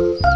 you